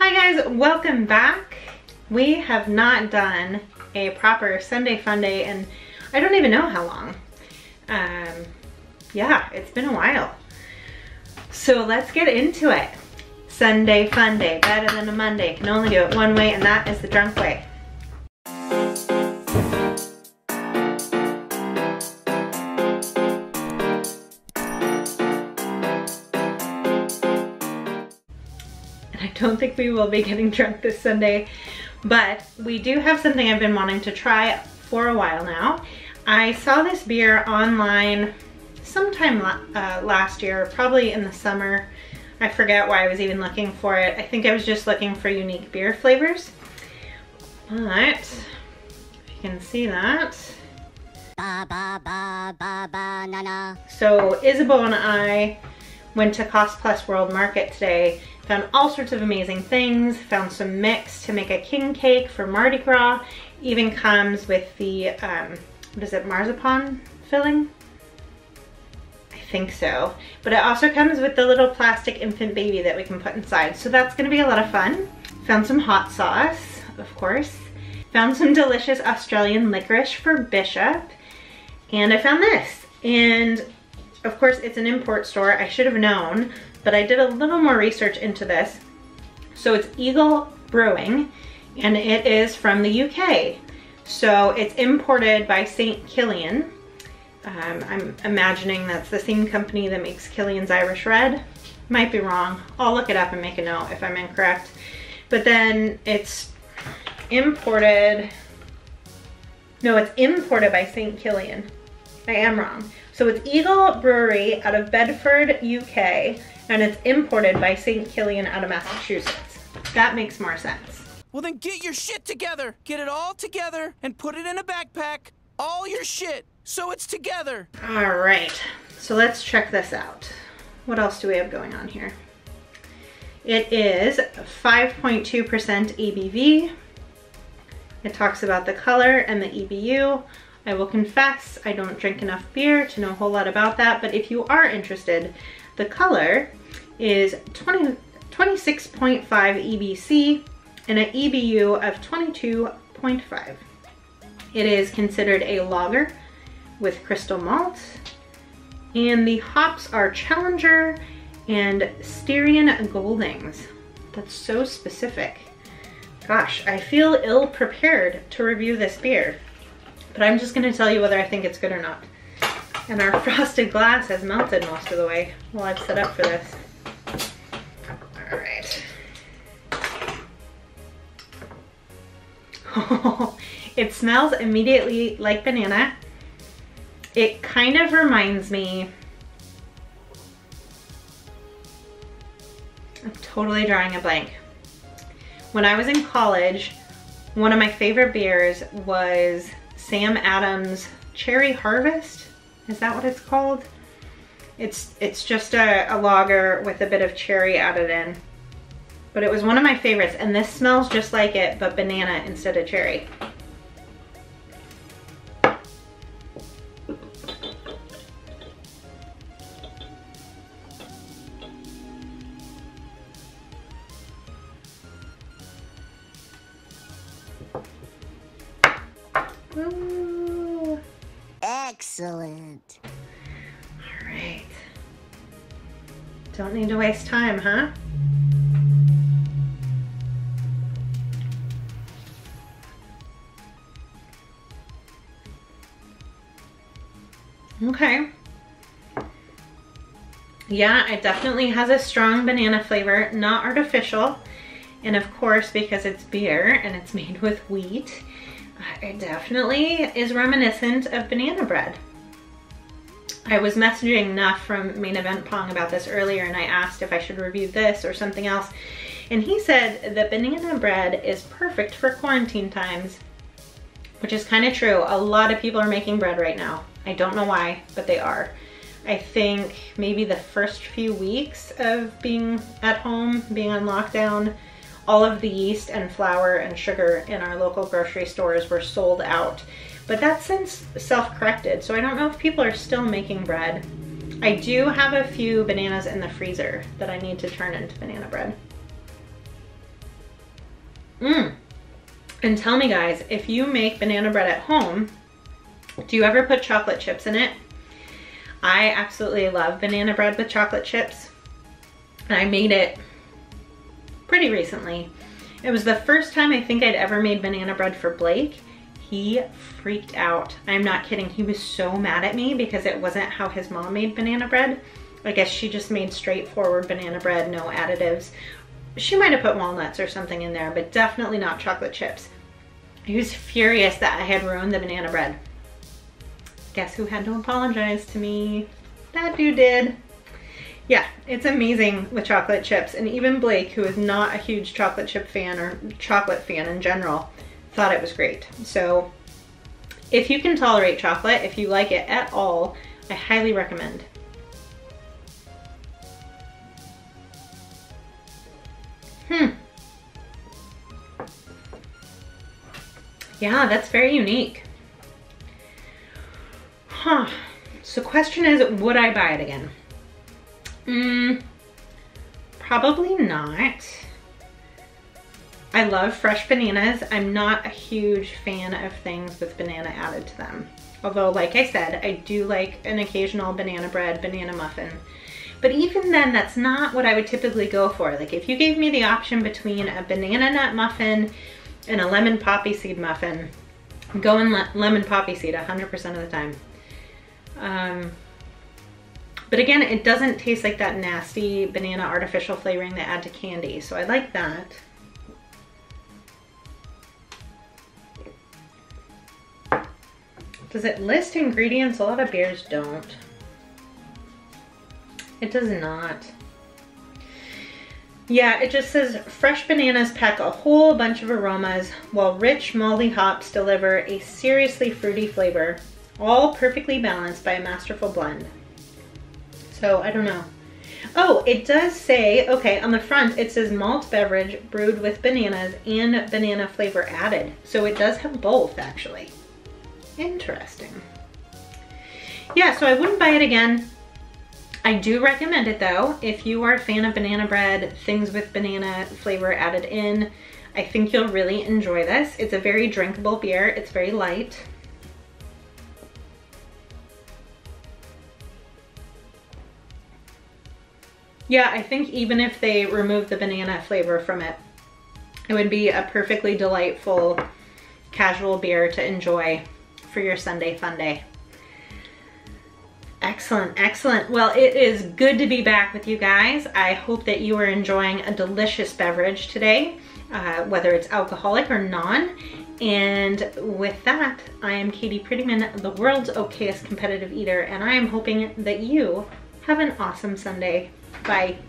Hi guys, welcome back. We have not done a proper Sunday fun day and I don't even know how long. Um, yeah, it's been a while. So let's get into it. Sunday fun day, better than a Monday. Can only do it one way and that is the drunk way. Don't think we will be getting drunk this Sunday, but we do have something I've been wanting to try for a while now. I saw this beer online sometime uh, last year, probably in the summer. I forget why I was even looking for it. I think I was just looking for unique beer flavors. But, if you can see that. Ba, ba, ba, ba, ba, na, na. So Isabeau and I went to Cost Plus World Market today Found all sorts of amazing things. Found some mix to make a king cake for Mardi Gras. Even comes with the, um, what is it, marzipan filling? I think so. But it also comes with the little plastic infant baby that we can put inside. So that's gonna be a lot of fun. Found some hot sauce, of course. Found some delicious Australian licorice for Bishop. And I found this. And of course it's an import store. I should have known but I did a little more research into this. So it's Eagle Brewing and it is from the UK. So it's imported by St. Killian. Um, I'm imagining that's the same company that makes Killian's Irish Red. Might be wrong. I'll look it up and make a note if I'm incorrect. But then it's imported, no, it's imported by St. Killian. I am wrong. So it's Eagle Brewery out of Bedford, UK, and it's imported by St. Killian out of Massachusetts. That makes more sense. Well then get your shit together. Get it all together and put it in a backpack. All your shit, so it's together. All right, so let's check this out. What else do we have going on here? It is 5.2% ABV. It talks about the color and the EBU. I will confess, I don't drink enough beer to know a whole lot about that, but if you are interested, the color is 20, 26.5 EBC and an EBU of 22.5. It is considered a lager with crystal malt and the hops are Challenger and Styrian Goldings. That's so specific. Gosh, I feel ill prepared to review this beer, but I'm just gonna tell you whether I think it's good or not. And our frosted glass has melted most of the way while I've set up for this. All right. it smells immediately like banana. It kind of reminds me, I'm totally drawing a blank. When I was in college, one of my favorite beers was Sam Adams Cherry Harvest. Is that what it's called? It's, it's just a, a lager with a bit of cherry added in. But it was one of my favorites and this smells just like it, but banana instead of cherry. Ah. Excellent. All right. Don't need to waste time, huh? Okay. Yeah, it definitely has a strong banana flavor, not artificial. And of course, because it's beer and it's made with wheat, it definitely is reminiscent of banana bread. I was messaging Nuff from Main Event Pong about this earlier and I asked if I should review this or something else. And he said that banana bread is perfect for quarantine times, which is kind of true. A lot of people are making bread right now. I don't know why, but they are. I think maybe the first few weeks of being at home, being on lockdown, all of the yeast and flour and sugar in our local grocery stores were sold out. But that's since self-corrected, so I don't know if people are still making bread. I do have a few bananas in the freezer that I need to turn into banana bread. Mmm. And tell me guys, if you make banana bread at home, do you ever put chocolate chips in it? I absolutely love banana bread with chocolate chips. And I made it pretty recently. It was the first time I think I'd ever made banana bread for Blake. He freaked out. I'm not kidding. He was so mad at me because it wasn't how his mom made banana bread. I guess she just made straightforward banana bread, no additives. She might have put walnuts or something in there, but definitely not chocolate chips. He was furious that I had ruined the banana bread. Guess who had to apologize to me? That dude did. Yeah, it's amazing with chocolate chips. And even Blake, who is not a huge chocolate chip fan or chocolate fan in general, thought it was great. So if you can tolerate chocolate, if you like it at all, I highly recommend. Hmm. Yeah, that's very unique. Huh. So question is, would I buy it again? Mm, probably not. I love fresh bananas. I'm not a huge fan of things with banana added to them. Although, like I said, I do like an occasional banana bread, banana muffin. But even then, that's not what I would typically go for. Like if you gave me the option between a banana nut muffin and a lemon poppy seed muffin, I'm going le lemon poppy seed 100% of the time. Um, but again, it doesn't taste like that nasty banana artificial flavoring they add to candy. So I like that. Does it list ingredients? A lot of beers don't. It does not. Yeah, it just says fresh bananas pack a whole bunch of aromas while rich malty hops deliver a seriously fruity flavor, all perfectly balanced by a masterful blend. So I don't know. Oh, it does say, okay, on the front it says malt beverage brewed with bananas and banana flavor added. So it does have both actually. Interesting. Yeah, so I wouldn't buy it again. I do recommend it though. If you are a fan of banana bread, things with banana flavor added in, I think you'll really enjoy this. It's a very drinkable beer. It's very light. Yeah, I think even if they remove the banana flavor from it, it would be a perfectly delightful casual beer to enjoy for your Sunday fun day. Excellent, excellent. Well, it is good to be back with you guys. I hope that you are enjoying a delicious beverage today, uh, whether it's alcoholic or non. And with that, I am Katie Prettyman, the world's okayest competitive eater, and I am hoping that you have an awesome Sunday. Bye.